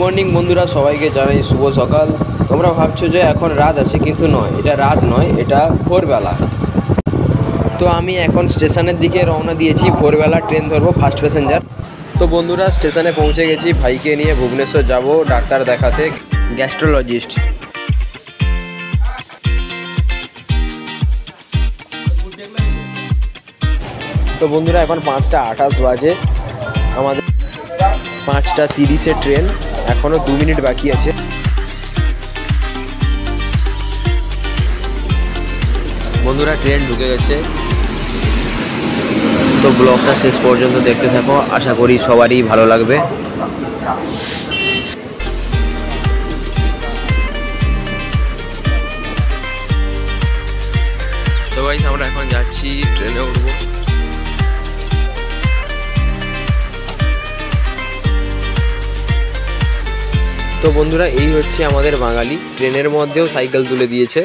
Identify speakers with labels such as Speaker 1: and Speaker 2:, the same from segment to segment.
Speaker 1: Morning বন্ধুরা, সবাইকে জানাই শুভ সকাল। তোমরা ভাবছ যে এখন রাত আছে, কিন্তু নয়। এটা রাত নয়, এটা ভোরবেলা। তো আমি এখন স্টেশনের দিকে রওনা দিয়েছি। ভোরবেলা ট্রেন ধরবো ফার্স্ট প্যাসেঞ্জার। তো বন্ধুরা, স্টেশনে পৌঁছে গেছি। ভাইকে নিয়ে ভুবনেশ্বর যাব, ডাক্তার দেখাতে। গ্যাস্ট্রোলজিস্ট। তো বন্ধুরা, এখন পাঁচটা আঠাশ বাজে। আমাদের পাঁচটা তিরিশে ট্রেন। এখনও দু মিনিট বাকি আছে। বন্ধুরা, ট্রেন ঢুকে গেছে। তো ব্লগটা শেষ পর্যন্ত দেখতে থাকো। আশা করি সবারই ভালো লাগবে। তো ভাই আমরা এখন যাচ্ছি, ট্রেনে উঠবো। তো বন্ধুরা, এই হচ্ছে আমাদের বাঙালি। ট্রেনের মধ্যেও সাইকেল তুলে দিয়েছে।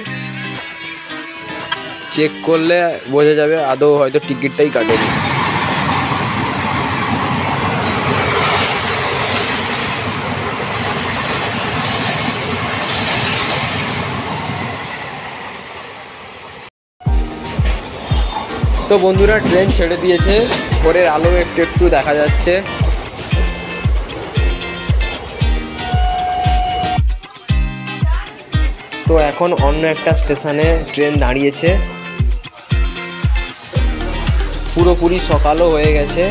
Speaker 1: চেক করলে বোঝা যাবে, আদৌ হয়তো টিকিটটাই কাটেনি। তো বন্ধুরা, ট্রেন ছেড়ে দিয়েছে। পরের আলো একটু একটু দেখা যাচ্ছে। তো এখন অন্য একটা স্টেশনে ট্রেন দাঁড়িয়েছে। পুরোপুরি সকালও হয়ে গেছে।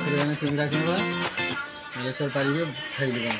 Speaker 2: ବାଲେଶ୍ୱର ଗଲେ ସୁବିଧା କିଣିବା ବାଲେଶ୍ୱର ପାରିବେ ଖାଇଦେବା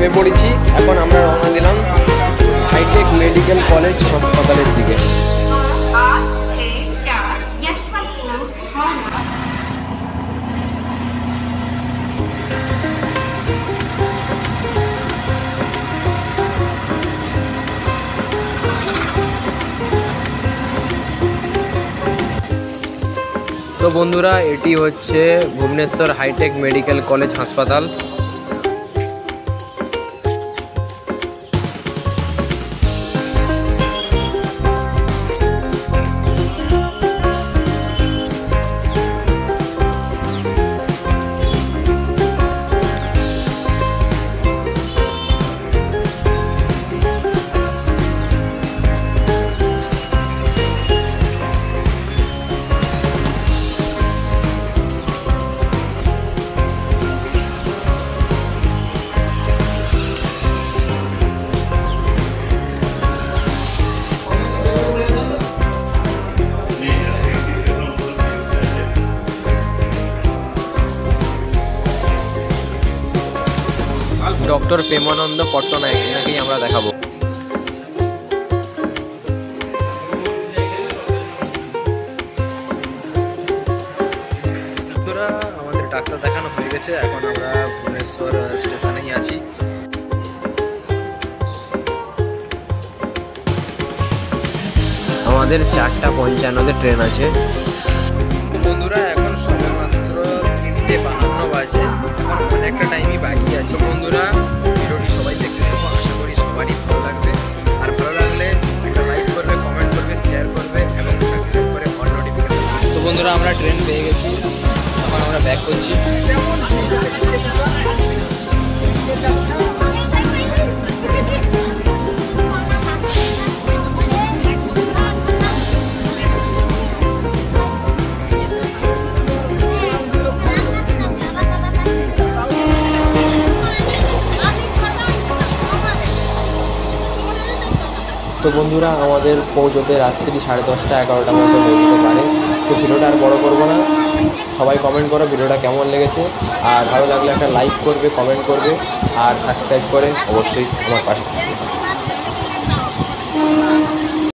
Speaker 1: নেমে পড়েছি, এখন আমরা রওনা দিলাম হাইটেক মেডিকেল কলেজ হাসপাতালের দিকে। তো বন্ধুরা, এটি হচ্ছে ভুবনেশ্বর হাইটেক মেডিকেল কলেজ হাসপাতাল। ডক্টর প্রেমানন্দ পট্টনায়ক এনাকেই আমরা দেখাবো। আমাদের ডাক্তার দেখানো হয়ে গেছে এখন আমরা ভুবনেশ্বর স্টেশনেই আছি। আমাদের চারটা পঞ্চান্নতে ট্রেন আছে। বন্ধুরা ব্যাক করছি তো বন্ধুরা আমাদের পৌঁছতে রাত্রি সাড়ে দশটা এগারোটা মতো হয়ে পারে তো ভিডিওটা আর বড় করব না। সবাই কমেন্ট করো ভিডিওটা কেমন লেগেছে। আর ভালো লাগলে একটা লাইক করবে কমেন্ট করবে, আর সাবস্ক্রাইব করে অবশ্যই আমার পাশে থাকবে।